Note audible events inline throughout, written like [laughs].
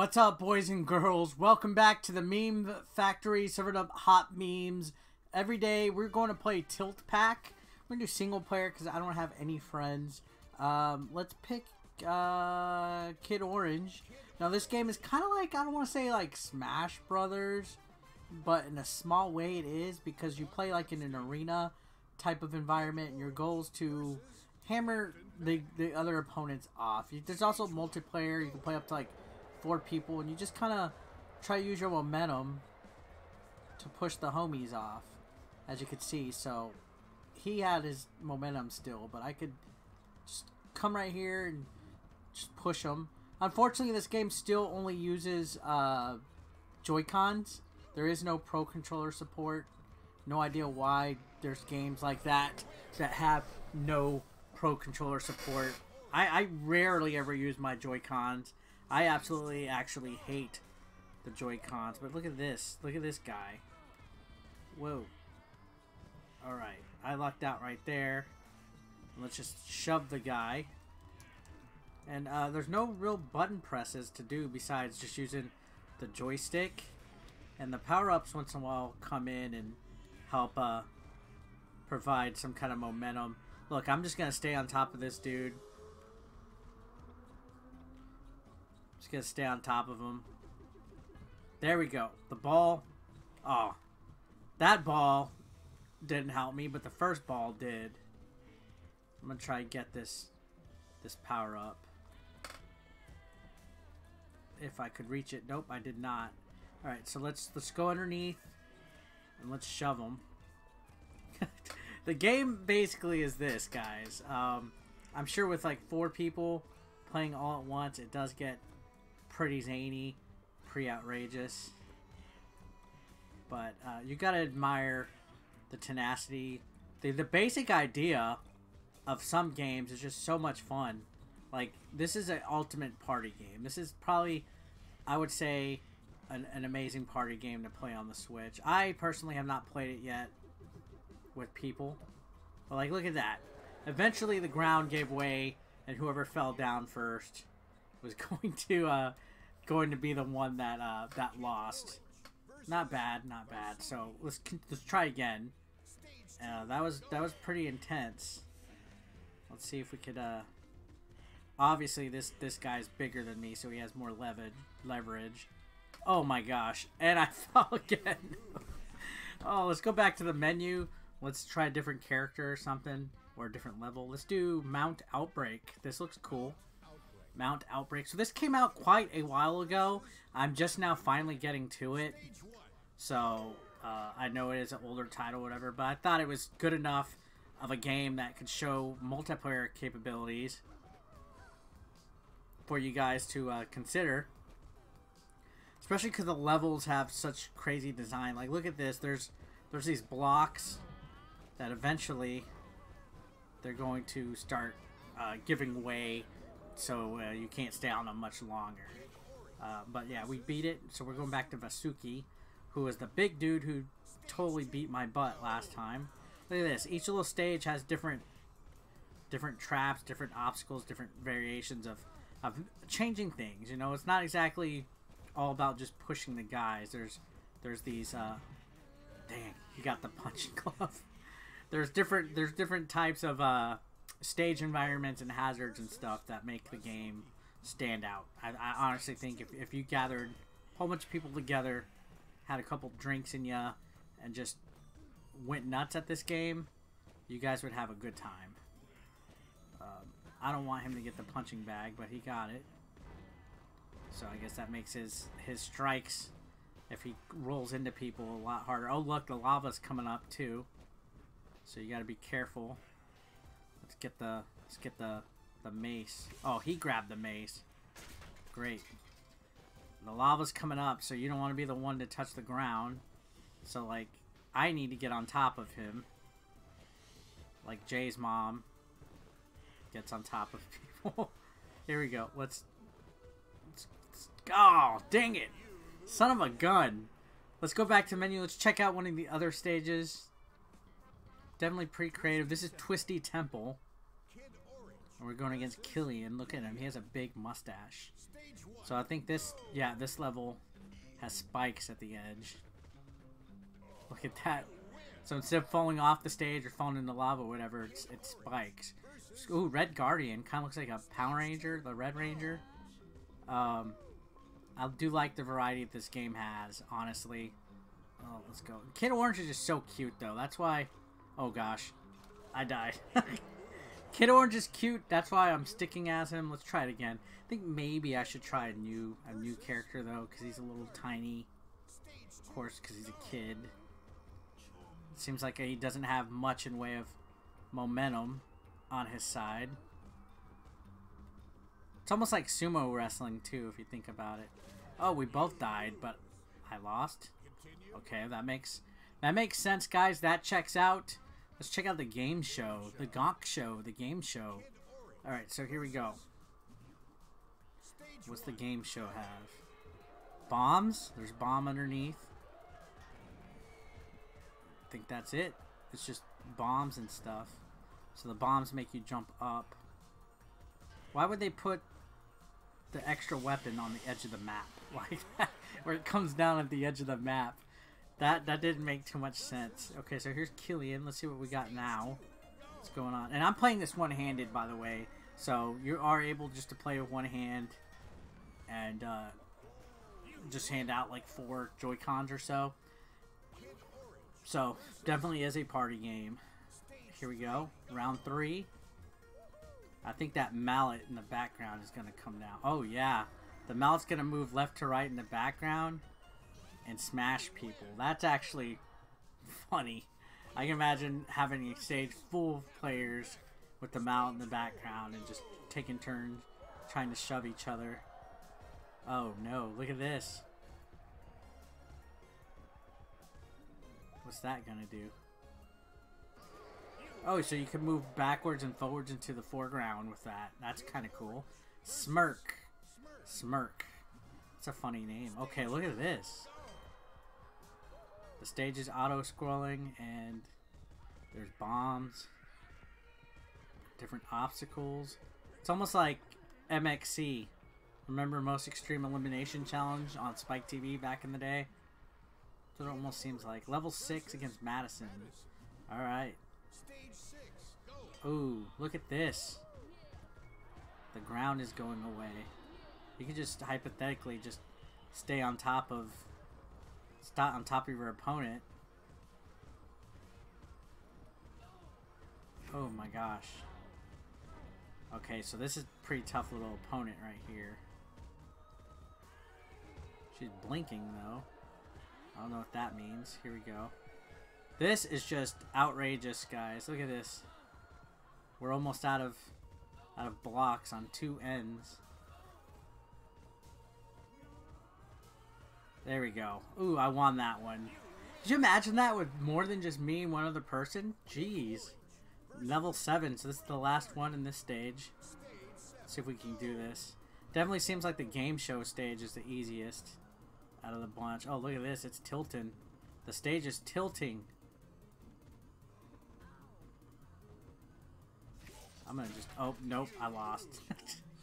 What's up, boys and girls? Welcome back to the Meme Factory, serving up hot memes. Every day, we're going to play Tilt Pack. We're going to do single player because I don't have any friends. Um, let's pick uh, Kid Orange. Now, this game is kind of like, I don't want to say like Smash Brothers, but in a small way it is because you play like in an arena type of environment and your goal is to hammer the, the other opponents off. There's also multiplayer. You can play up to like four people, and you just kind of try to use your momentum to push the homies off, as you could see. So he had his momentum still, but I could just come right here and just push him. Unfortunately, this game still only uses uh, Joy-Cons. There is no Pro Controller support. No idea why there's games like that that have no Pro Controller support. I, I rarely ever use my Joy-Cons I absolutely actually hate the Joy-Cons, but look at this. Look at this guy. Whoa. Alright, I lucked out right there. Let's just shove the guy. And uh, there's no real button presses to do besides just using the joystick. And the power-ups once in a while come in and help uh, provide some kind of momentum. Look, I'm just going to stay on top of this dude. Just gonna stay on top of him. There we go. The ball. Oh. That ball didn't help me, but the first ball did. I'm gonna try and get this this power up. If I could reach it. Nope, I did not. Alright, so let's let's go underneath and let's shove them. [laughs] the game basically is this, guys. Um, I'm sure with like four people playing all at once, it does get pretty zany, pretty outrageous. But uh, you gotta admire the tenacity. The, the basic idea of some games is just so much fun. Like, this is an ultimate party game. This is probably, I would say, an, an amazing party game to play on the Switch. I personally have not played it yet with people. But, like, look at that. Eventually, the ground gave way, and whoever fell down first was [laughs] going to uh, going to be the one that uh, that lost. Not bad, not bad. So let's let's try again. Uh, that was that was pretty intense. Let's see if we could. Uh, obviously, this this guy's bigger than me, so he has more leverage. Leverage. Oh my gosh! And I [laughs] fell again. oh, let's go back to the menu. Let's try a different character or something, or a different level. Let's do Mount Outbreak. This looks cool. Mount Outbreak. So this came out quite a while ago. I'm just now finally getting to it. So uh, I know it is an older title, whatever, but I thought it was good enough of a game that could show multiplayer capabilities for you guys to uh, consider. Especially because the levels have such crazy design. Like, look at this. There's there's these blocks that eventually they're going to start uh, giving way so uh, you can't stay on them much longer. Uh, but yeah, we beat it, so we're going back to Vasuki, who is the big dude who totally beat my butt last time. Look at this. Each little stage has different different traps, different obstacles, different variations of, of changing things. You know, it's not exactly all about just pushing the guys. There's there's these uh dang, you got the punching [laughs] glove. there's different there's different types of uh stage environments and hazards and stuff that make the game stand out. I, I honestly think if, if you gathered a whole bunch of people together, had a couple drinks in you, and just went nuts at this game, you guys would have a good time. Um, I don't want him to get the punching bag, but he got it. So I guess that makes his his strikes, if he rolls into people, a lot harder. Oh look, the lava's coming up too. So you got to be careful. Get the let's get the the mace. Oh, he grabbed the mace. Great. The lava's coming up, so you don't want to be the one to touch the ground. So like I need to get on top of him. Like Jay's mom gets on top of [laughs] people. Here we go. Let's Oh, dang it. Son of a gun. Let's go back to menu. Let's check out one of the other stages. Definitely pretty creative. This is Twisty Temple. And we're going against Killian. Look at him. He has a big mustache. So I think this, yeah, this level has spikes at the edge. Look at that. So instead of falling off the stage or falling into lava or whatever, it's, it spikes. Ooh, Red Guardian. Kind of looks like a Power Ranger, the Red Ranger. Um, I do like the variety that this game has, honestly. Oh, let's go. Kid Orange is just so cute, though. That's why... Oh, gosh. I died. [laughs] Kid Orange is cute. That's why I'm sticking as him. Let's try it again. I think maybe I should try a new a new character, though, because he's a little tiny. Of course, because he's a kid. Seems like he doesn't have much in way of momentum on his side. It's almost like sumo wrestling, too, if you think about it. Oh, we both died, but I lost. Okay, that makes that makes sense, guys. That checks out. Let's check out the game show, the Gong show, the game show. All right, so here we go. What's the game show have? Bombs. There's bomb underneath. I think that's it. It's just bombs and stuff. So the bombs make you jump up. Why would they put the extra weapon on the edge of the map [laughs] like where it comes down at the edge of the map? That that didn't make too much sense. Okay, so here's Killian. Let's see what we got now. What's going on? And I'm playing this one-handed, by the way. So you are able just to play with one hand and uh, just hand out like four Joy-Cons or so. So definitely is a party game. Here we go. Round three. I think that mallet in the background is going to come down. Oh, yeah. The mallet's going to move left to right in the background and smash people. That's actually funny. I can imagine having a stage full of players with the mallet in the background and just taking turns trying to shove each other. Oh no, look at this. What's that gonna do? Oh, so you can move backwards and forwards into the foreground with that. That's kind of cool. Smirk. Smirk. It's a funny name. Okay, look at this. The stage is auto-scrolling and there's bombs. Different obstacles. It's almost like MXC. Remember Most Extreme Elimination Challenge on Spike TV back in the day? That's it almost seems like. Level 6 against Madison. Alright. Ooh, look at this. The ground is going away. You can just hypothetically just stay on top of stop on top of your opponent. Oh my gosh. Okay, so this is pretty tough little opponent right here. She's blinking though. I don't know what that means. Here we go. This is just outrageous, guys. Look at this. We're almost out of out of blocks on two ends. There we go. Ooh, I won that one. Could you imagine that with more than just me and one other person? Jeez. Level 7, so this is the last one in this stage. Let's see if we can do this. Definitely seems like the game show stage is the easiest out of the bunch. Oh, look at this. It's tilting. The stage is tilting. I'm gonna just... Oh, nope. I lost.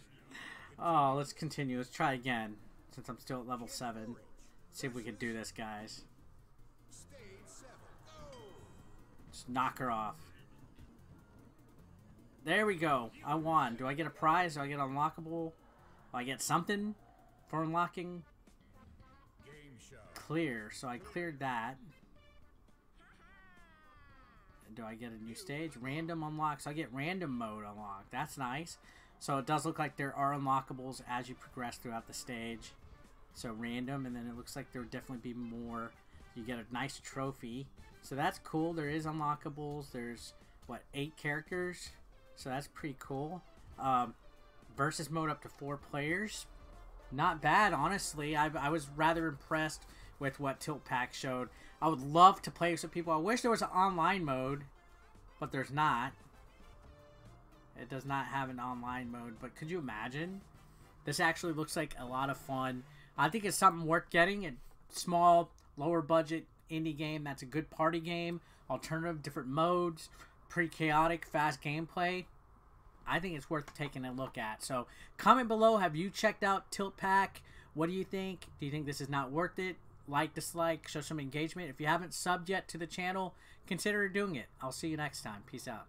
[laughs] oh, let's continue. Let's try again. Since I'm still at level 7. See if we can do this, guys. Just knock her off. There we go. I won. Do I get a prize? Do I get unlockable? Do I get something for unlocking? Clear. So I cleared that. Do I get a new stage? Random unlock. So I get random mode unlocked. That's nice. So it does look like there are unlockables as you progress throughout the stage. So random, and then it looks like there would definitely be more. You get a nice trophy. So that's cool. There is unlockables. There's, what, eight characters? So that's pretty cool. Um, versus mode up to four players. Not bad, honestly. I, I was rather impressed with what Tilt Pack showed. I would love to play with people. I wish there was an online mode, but there's not. It does not have an online mode, but could you imagine? This actually looks like a lot of fun. I think it's something worth getting. A small, lower budget indie game that's a good party game. Alternative, different modes, pretty chaotic, fast gameplay. I think it's worth taking a look at. So comment below. Have you checked out Tilt Pack? What do you think? Do you think this is not worth it? Like, dislike, show some engagement. If you haven't subbed yet to the channel, consider doing it. I'll see you next time. Peace out.